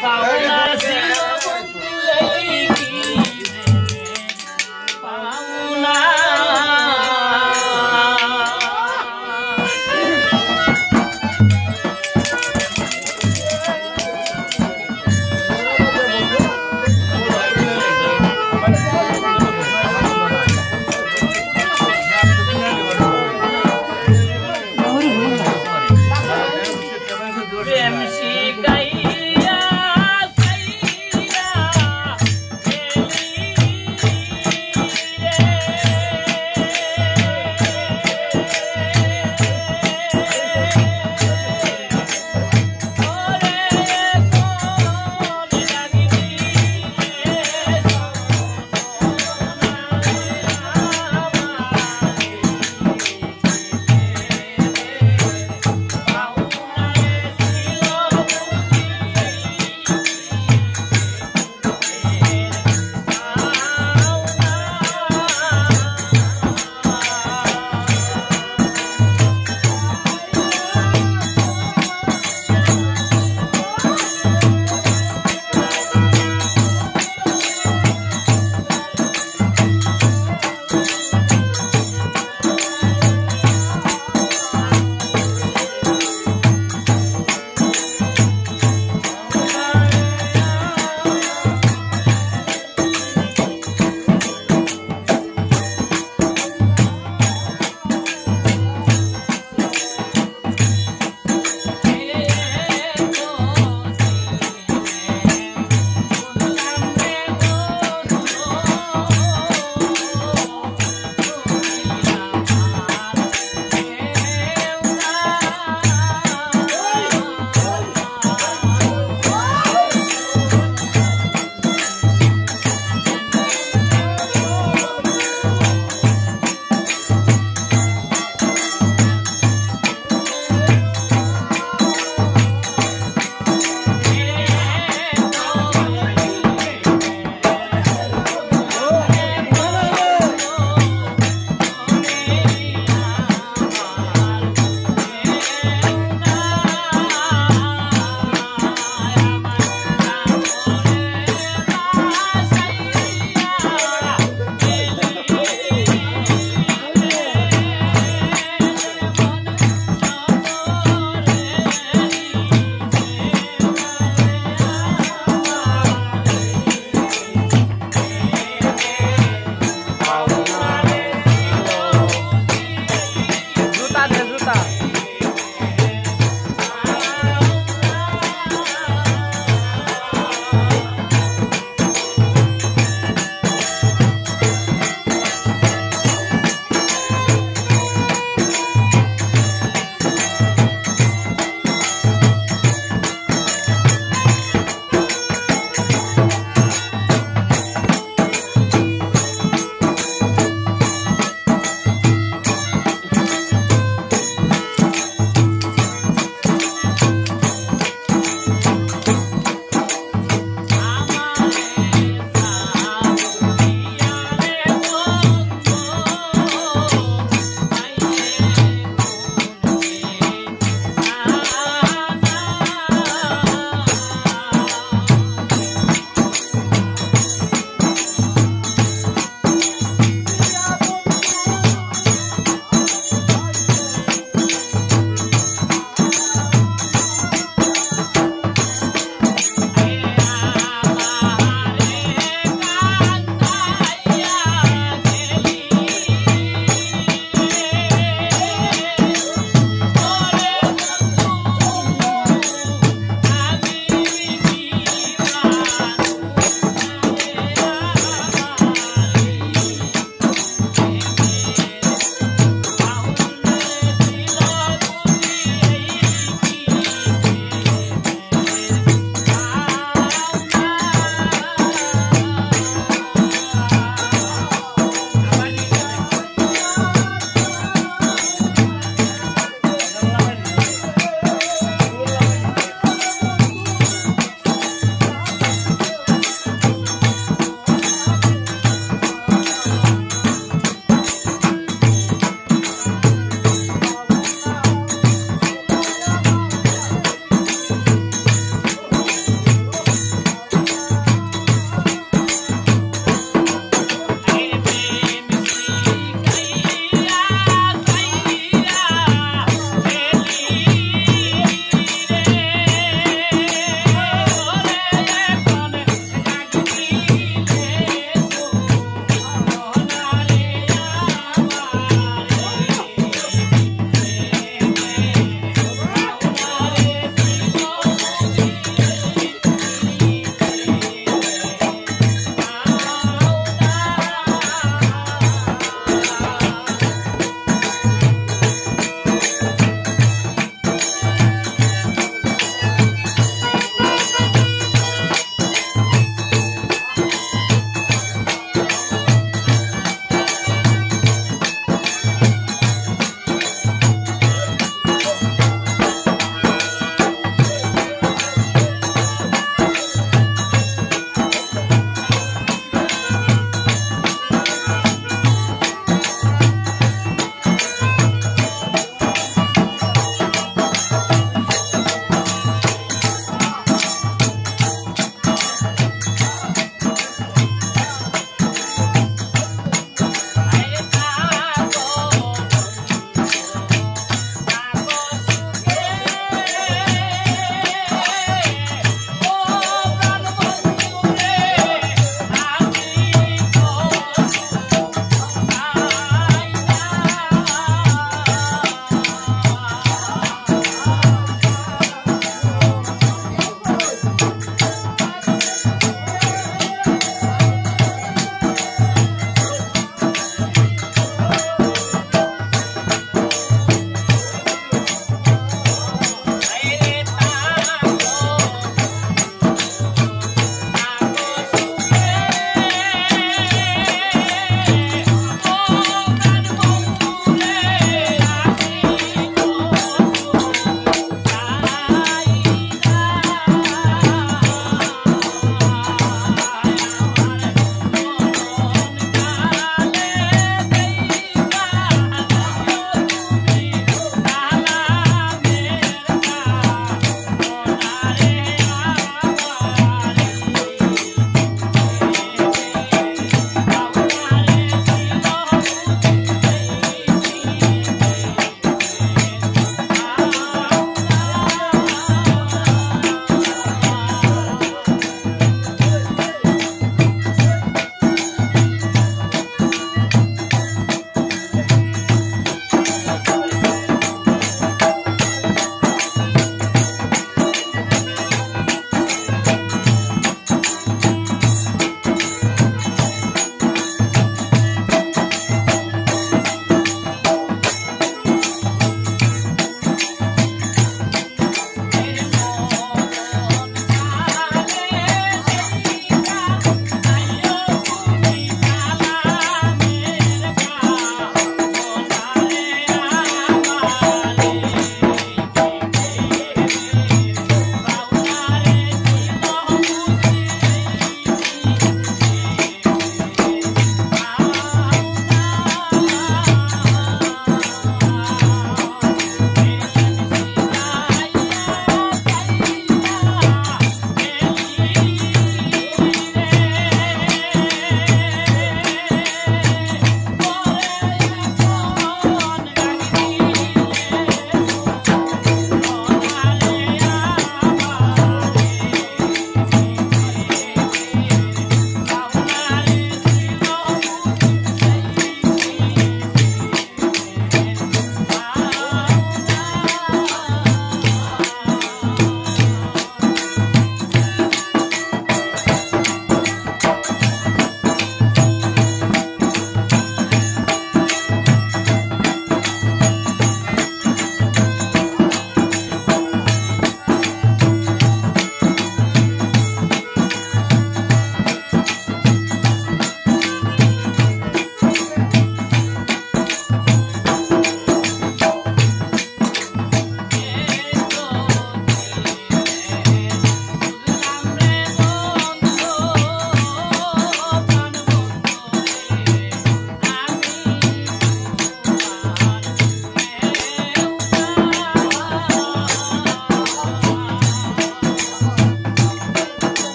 power.